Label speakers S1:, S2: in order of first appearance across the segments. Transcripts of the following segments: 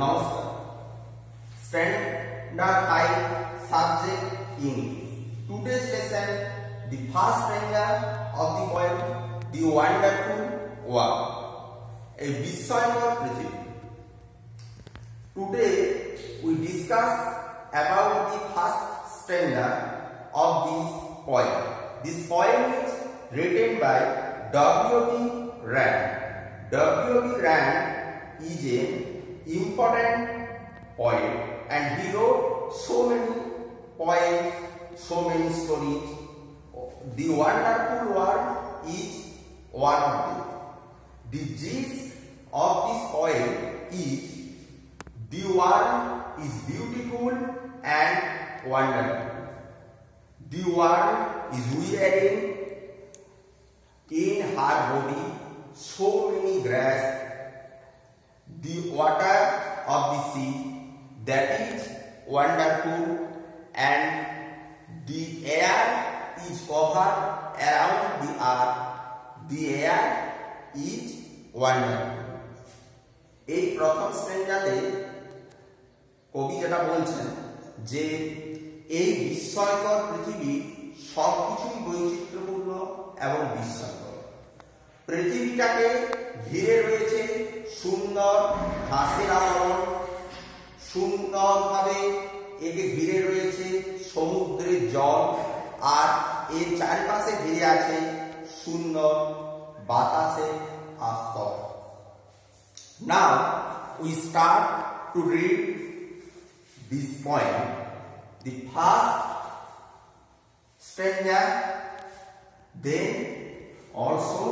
S1: নমস্কার standard five subject English today's lesson the first stanza of the poem the wonderful world a বিস্ময়কর পৃথিবী today we discuss about the first stanza of this poem this poem is written by W.T. Rand W.T. Rand is an important poet and he wrote so many poems so many stories the wonderful world is one of them. The gist of this poem is the world is beautiful and wonderful. The world is wearing in her body so many grass. The water of the sea that is wonderful and the air is covered around the earth. The air is wonderful. এই প্রথম স্ট্যান্ডাতে কবি যেটা বলছেন যে এই বিস্ময়কর পৃথিবী সবকিছুই বৈচিত্র্যপূর্ণ এবং বিস্ময়কর পৃথিবীটাকে ঘিরে রয়েছে ঘাসের আবরণ সুন্দরভাবে একে ঘিরে রয়েছে সমুদ্রের জল, আর এর চারিপাশে ঘিরে আছে সুন্দর বাতাসে আস্তর। Now we start to read this point the first stanza then also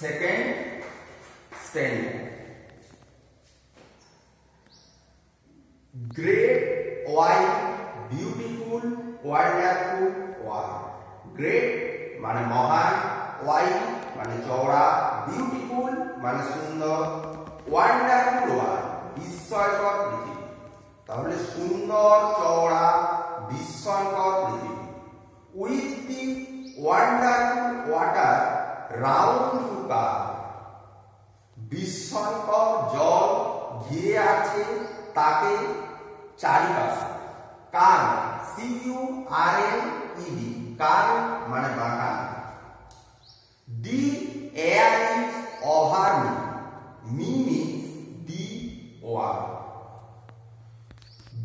S1: second stanza great wide beautiful, wonderful world great মানে মহান ওয়াইড মানে চওড়া বিউটিফুল মানে সুন্দর ওয়ান্ডারফুল ওয়ার্ল্ড বিস্ময়কর পৃথিবী। তাহলে সুন্দর, চওড়া, বিস্ময়কর পৃথিবী। With the wonderful water round to curled বিস্ময়কর জল ঘিরে আছে তাকে চারিপাশে কার C U R N E D curled মানে বাঁকা the air is over me me means the war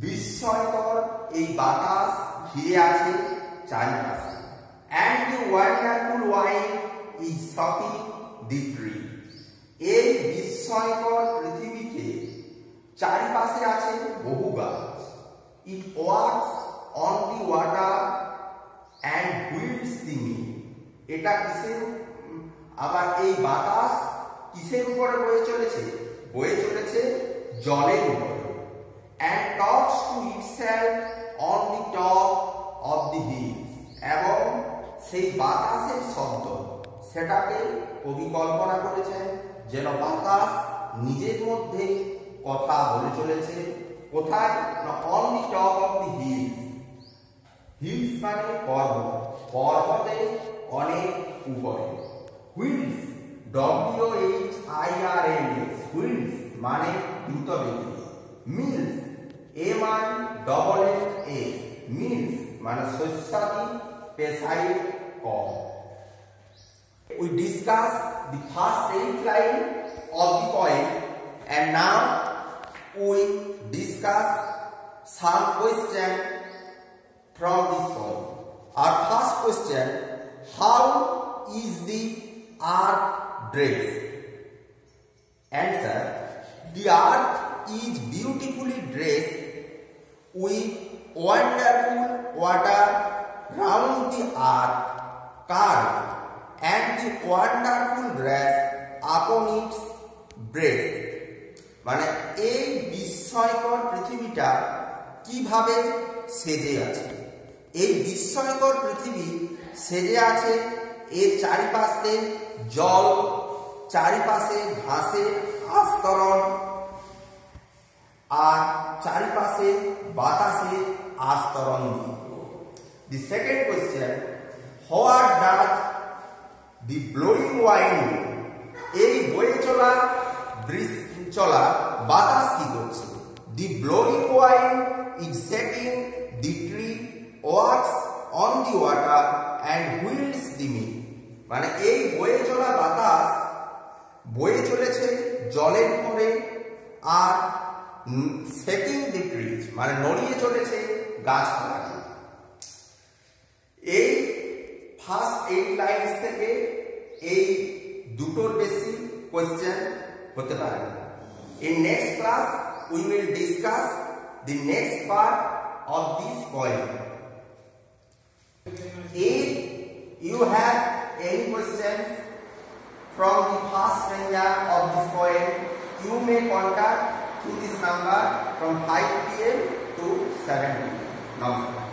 S1: বিস্ময়কর এই বাতাস ঘিরে আছে চারিপাশে। And the wonderful wind is shaking the tree এই বিস্ময়কর পৃথিবীতে চারিপাশে আছে বহু গাছ। It walks on the water and whirls the এটা কিসের আবার এই বাতাস কিসের উপরে বয়ে চলেছে? বয়ে চলেছে জলের উপরে। And talks to itself on the top of the hills এবং সেই বাতাসের শব্দ, সেটাকে কবি কল্পনা করেছেন যেন বাতাস নিজের মধ্যে কথা বলে চলেছে। কোথায়? না on the top of the hills hills মানে পর্বত। পর্বতে অনেক উপরে। Whirls W H I R N S whirls মানে দ্রুত বেগে mills M I double S S mills মানে শস্যাদি পেশাই ক We discuss the first eight line of the poem, and now some question from this poem. Our first question, how is the earth dressed? Answer, the earth is beautifully dressed with wonderful water round the earth carved and the wonderful grass upon its breast. মানে এই বিস্ময়কর পৃথিবীটা কীভাবে সেজে আছে? এই বিস্ময়কর পৃথিবী সেজে আছে এর চারিপাশে জল, চারিপাশে ঘাসের আস্তরণ, আর চারিপাশে বাতাসে আস্তরণ দিয়ে। The second question what does the blowing wind এই বয়ে চলা চলা বাতাস কি করছে? The blowing wind setting the tree walks on the water and whirls the me মানে এই বয়ে চলা বাতাস, বয়ে চলেছে জলের পরে আর সেটিং দি ট্রিজ মানে নড়িয়ে চলেছে গাছপালাকে এই ফার্স্ট এইট লাইনস থেকে এই দুটোর বেশি কোয়েশ্চেন হতে পারে। In next class we will discuss the next part of this coil. If you have any questions from the past failure of this coil, you may contact to this number from 5 pm to 7 pm. Namaskar.